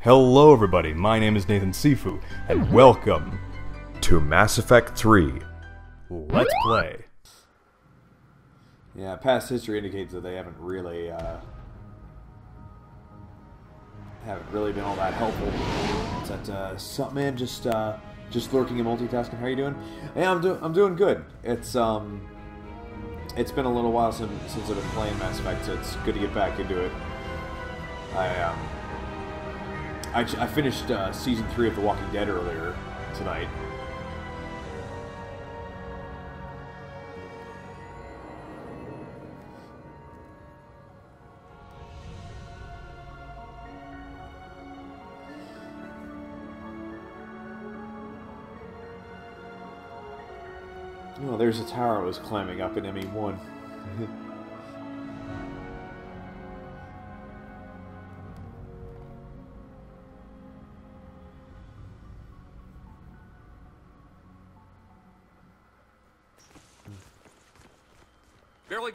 Hello, everybody. My name is Nathan Sifu, and welcome to Mass Effect 3. Let's play. Yeah, past history indicates that they haven't really, uh, haven't really been all that helpful. Is that uh, man? Just, uh, just lurking and multitasking. How are you doing? Yeah, I'm doing, I'm doing good. It's, um, it's been a little while since since I've been playing Mass Effect, so it's good to get back into it. I, um, I, I finished uh, season three of The Walking Dead earlier tonight. Oh, there's a tower I was climbing up in ME1.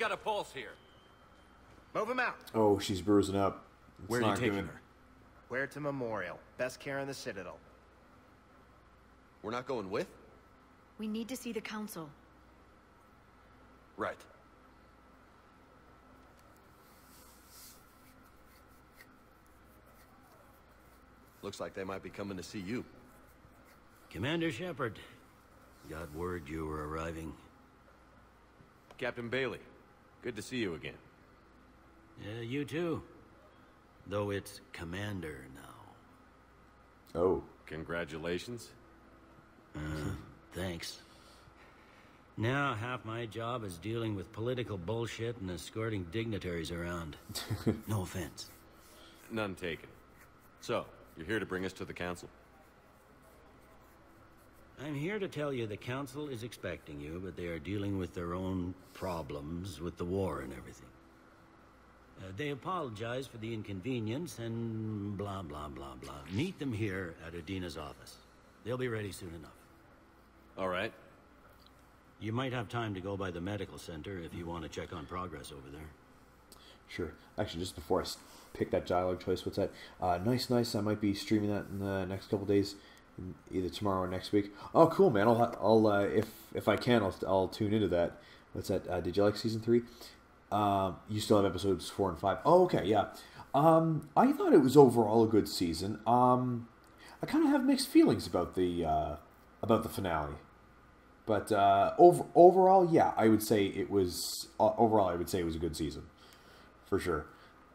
got a pulse here. Move him out. oh, she's bruising up. It's Where are you taking good. her? Where to Memorial. Best care in the Citadel. We're not going with? We need to see the council. Right. Looks like they might be coming to see you. Commander Shepard, got word you were arriving. Captain Bailey, good to see you again. Yeah, you too. Though it's Commander now. Oh, Congratulations. Uh, thanks. Now, half my job is dealing with political bullshit and escorting dignitaries around. no offense. None taken. So, you're here to bring us to the council? I'm here to tell you the Council is expecting you, but they are dealing with their own problems with the war and everything. Uh, they apologize for the inconvenience and blah, blah, blah, blah. Meet them here at Udina's office. They'll be ready soon enough. All right. You might have time to go by the medical center if you want to check on progress over there. sure. Actually, just before I pick that dialogue choice, what's that? Uh, nice, nice. I might be streaming that in the next couple days, in- either tomorrow or next week. Oh, cool, man. I'll, I'll, uh, if if I can, I'll, I'll tune into that. What's that? Uh, did you like season three? Um, you still have episodes four and five. Oh, okay, yeah. Um, I thought it was overall a good season. Um, I kind of have mixed feelings about the uh, about the finale. But uh, over overall, yeah, I would say it was uh, overall. I would say it was a good season, for sure.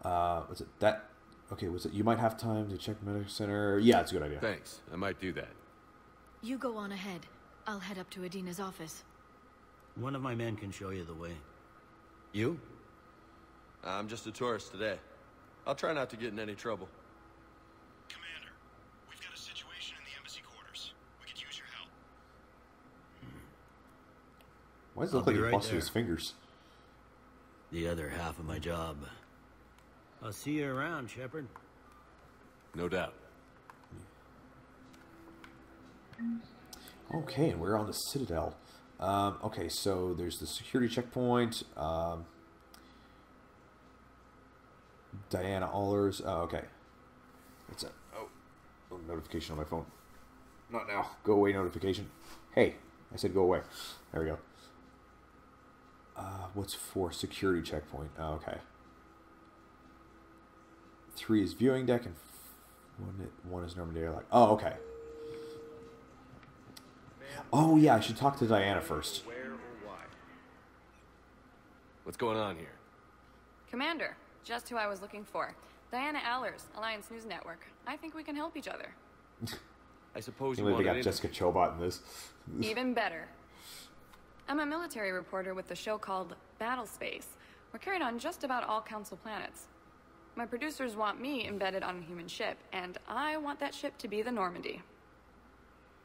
Uh, was it that? Okay, was it? You might have time to check the medical center. Yeah, it's a good idea. Thanks. I might do that. You go on ahead. I'll head up to Udina's office. One of my men can show you the way. You? I'm just a tourist today. I'll try not to get in any trouble. Commander, we've got a situation in the embassy quarters. We could use your help. Why does it I'll look like be he right busted there. his fingers? The other half of my job. I'll see you around, Shepard. No doubt. Okay, and we're on the Citadel. Um, okay, so there's the security checkpoint. Um, Diana Allers. Oh, okay. It's a oh, oh, notification on my phone. Not now. Go away notification. Hey, I said go away. There we go. Uh, what's for security checkpoint? Oh, okay. Three is viewing deck and one, one is Normandy airlock. Oh, okay. Oh yeah, I should talk to Diana first. Where or why? What's going on here? Commander, just who I was looking for. Diana Allers, Alliance News Network. I think we can help each other. I suppose you Maybe they wanted got in- Jessica Chobot in this. Even better. I'm a military reporter with the show called Battle Space. We're carried on just about all Council planets. My producers want me embedded on a human ship, and I want that ship to be the Normandy.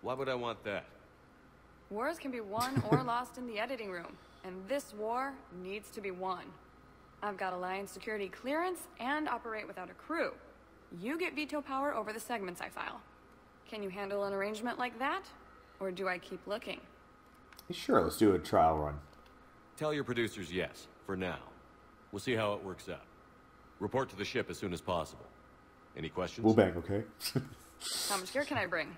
Why would I want that? Wars can be won or lost in the editing room, and this war needs to be won. I've got Alliance security clearance and operate without a crew. You get veto power over the segments I file. Can you handle an arrangement like that? Or do I keep looking? Sure, let's do a trial run. Tell your producers yes, for now. We'll see how it works out. Report to the ship as soon as possible. Any questions? We'll bang, okay? How much gear can I bring?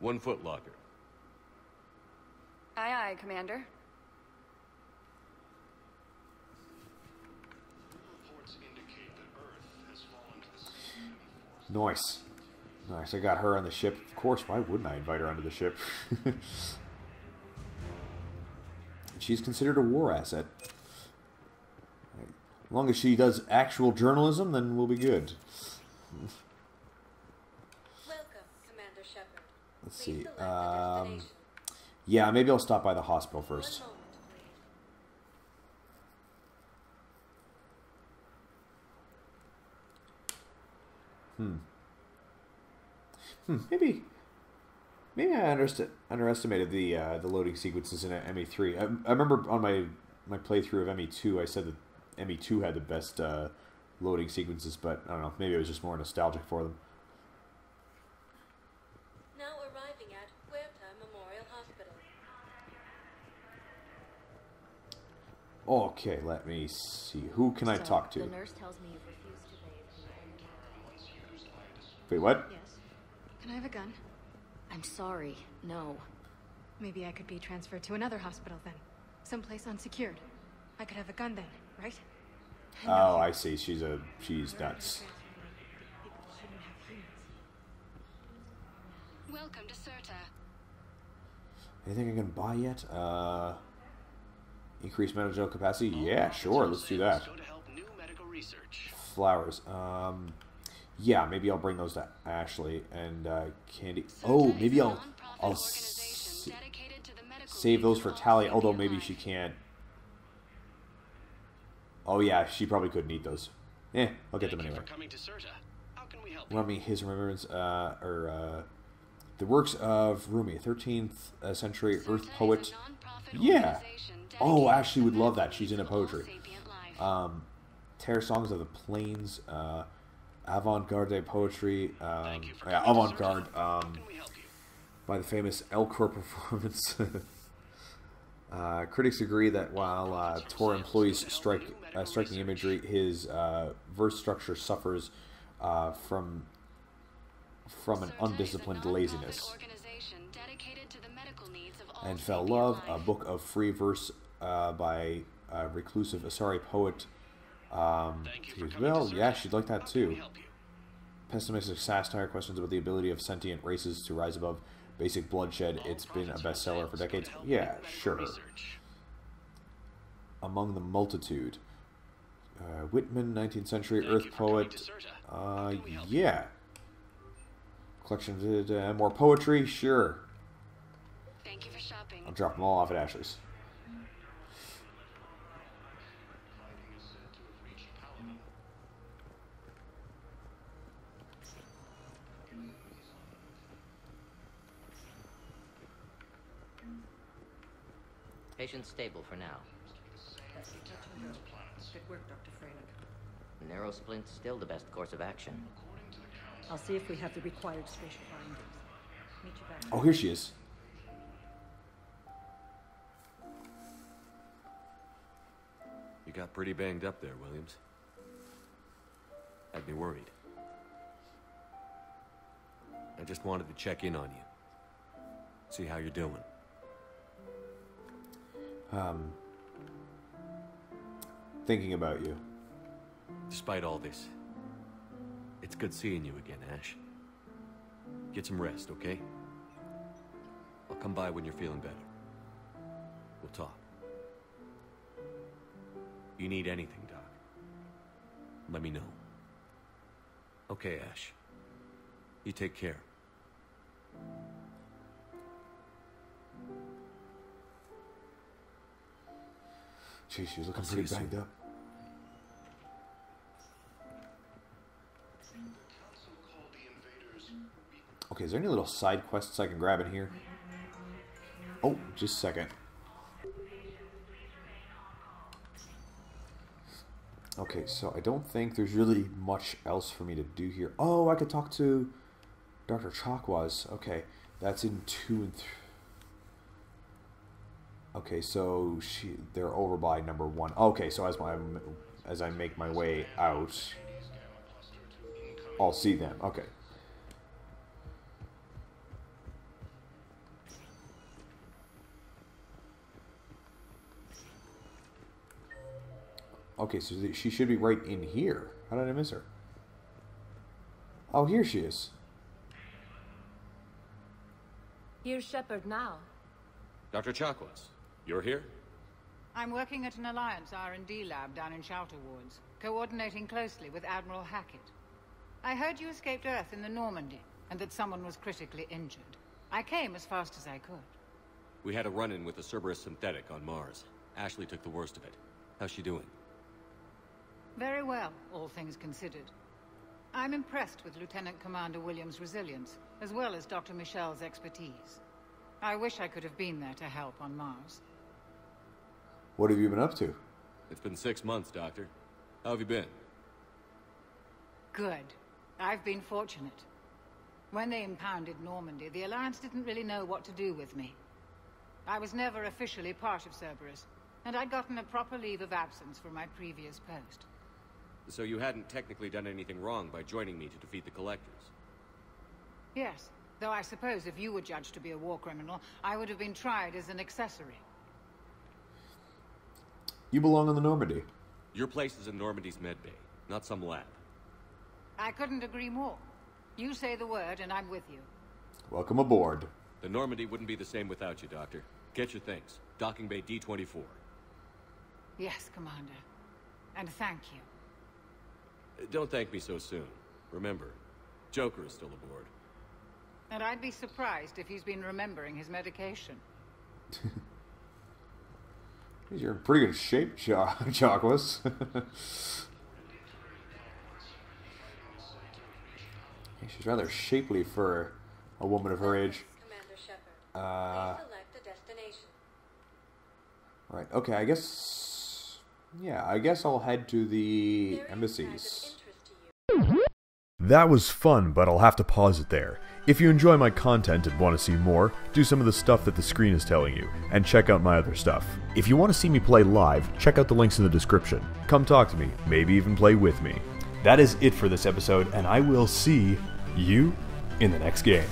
One foot locker. Aye, aye, Commander. Reports indicate that Earth has fallen to the sea. nice. Nice. I got her on the ship. Of course, why wouldn't I invite her onto the ship? She's considered a war asset. As long as she does actual journalism, then we'll be good. Welcome, Commander Shepard. Let's Please see. Um, yeah, maybe I'll stop by the hospital first. please. Hmm, maybe, maybe I underestimated the uh, the loading sequences in ME3. I, I remember on my my playthrough of ME2, I said that ME2 had the best uh, loading sequences, but I don't know. Maybe it was just more nostalgic for them. Now arriving at Huerta Memorial Hospital. Okay, let me see. Who can I talk to? The nurse tells me you've refused to bathe. Wait, what? Yes. Can I have a gun? I'm sorry. No. Maybe I could be transferred to another hospital then. Someplace unsecured. I could have a gun then, right? Oh, I see. She's a she's nuts. People shouldn't have humans. Welcome to Sirta. Anything I can buy yet? Uh, increase medical capacity? Yeah, sure. Let's do that. To help new medical research. Flowers. Um, yeah, maybe I'll bring those to Ashley and uh, Candy. Oh, maybe I'll I'll s- save those for Tali. Although maybe she can't. Oh yeah, she probably couldn't eat those. Eh, I'll get them Thank you anyway. for coming to Sirta. How can we help me his remembrance, uh, or uh, the works of Rumi, 13th uh, century Earth poet. Yeah. Oh, Ashley would love that. She's into poetry. Um, Terror songs of the plains, uh, avant-garde poetry. Um, Thank you for yeah, avant-garde. Um, can we help you? by the famous Elcor performance. Uh, critics agree that while uh, Tor employs strike, uh, striking imagery, his uh, verse structure suffers uh, from from an undisciplined laziness. And Fell Love, a book of free verse uh, by uh, reclusive Asari poet. Um, Thank you for well, to yeah, she'd like that too. we help you? Pessimistic satire questions about the ability of sentient races to rise above basic bloodshed. It's been a bestseller for decades. Yeah, sure. Research. Among the multitude. Uh, Whitman, 19th century Earth you for coming poet. Uh, How can we help you? yeah. Collection of uh, more poetry. Sure. Thank you for shopping. I'll drop them all off at Ashley's. Fighting is said to have reached Palaven. Patient stable for now. Good work, Dr. Freylich. Narrow splint's still the best course of action. I'll see if we have the required spatial bindings. Meet you back. Oh, here she is. You got pretty banged up there, Williams. Had me worried. I just wanted to check in on you. See how you're doing. Um, thinking about you. Despite all this, it's good seeing you again, Ash. Get some rest, okay? I'll come by when you're feeling better. We'll talk. You need anything, Doc? Let me know. Okay, Ash. You take care. Jeez, she was looking pretty you soon. banged up. Council called the invaders Okay, is there any little side quests I can grab in here? Oh, just a second. Okay, so I don't think there's really much else for me to do here. Oh, I could talk to Dr. Chakwas. Okay, that's in two and three. Okay, so she they're over by number one. Okay, so as my as I make my way out. I'll see them. Okay. Okay, so she should be right in here. How did I miss her? Oh, here she is. Here's Shepard now. Dr. Chakwas, you're here? I'm working at an Alliance R&D lab down in Shelter Wards, coordinating closely with Admiral Hackett. I heard you escaped Earth in the Normandy, and that someone was critically injured. I came as fast as I could. We had a run-in with the Cerberus synthetic on Mars. Ashley took the worst of it. How's she doing? Very well, all things considered. I'm impressed with Lieutenant Commander Williams' resilience, as well as Dr. Michel's expertise. I wish I could have been there to help on Mars. What have you been up to? It's been six months, Doctor. How have you been? Good. I've been fortunate. When they impounded Normandy, the Alliance didn't really know what to do with me. I was never officially part of Cerberus, and I'd gotten a proper leave of absence from my previous post. So you hadn't technically done anything wrong by joining me to defeat the Collectors? Yes, though I suppose if you were judged to be a war criminal, I would have been tried as an accessory. You belong on the Normandy. Your place is in Normandy's medbay, not some lab. I couldn't agree more. You say the word, and I'm with you. Welcome aboard. The Normandy wouldn't be the same without you, Doctor. Get your things. Docking Bay D-24. Yes, Commander. And thank you. Uh, don't thank me so soon. Remember, Joker is still aboard. And I'd be surprised if he's been remembering his medication. You're in pretty good shape, Chakwas. She's rather shapely for a woman of her age. Uh, Please select a destination. right. Okay. I guess. Yeah. I guess I'll head to the embassies. That was fun, but I'll have to pause it there. If you enjoy my content and want to see more, do some of the stuff that the screen is telling you, and check out my other stuff. If you want to see me play live, check out the links in the description. Come talk to me, maybe even play with me. That is it for this episode, and I will see you in the next game.